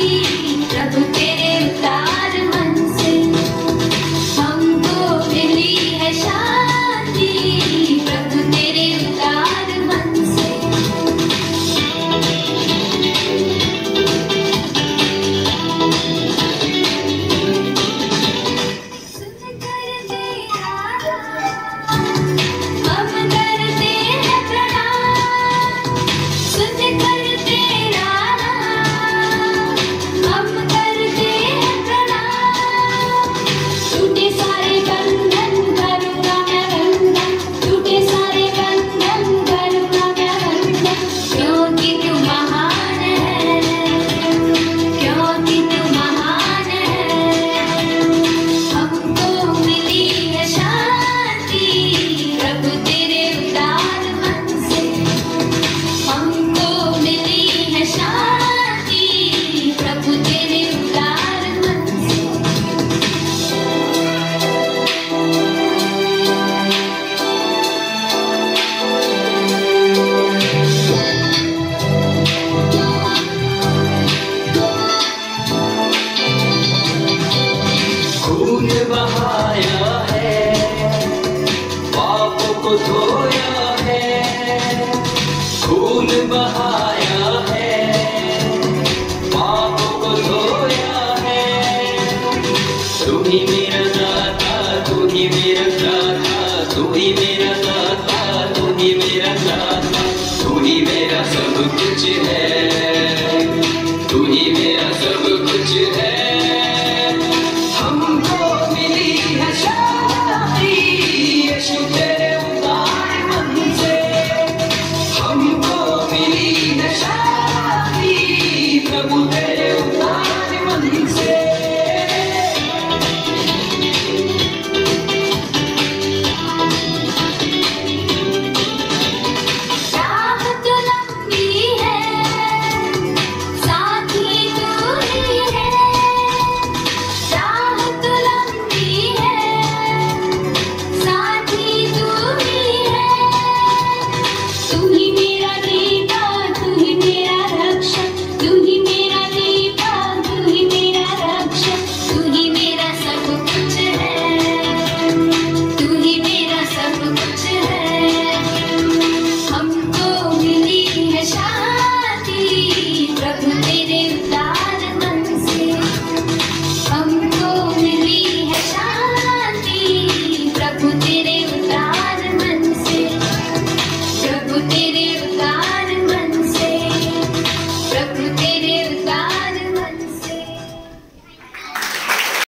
vida do こと up and waiting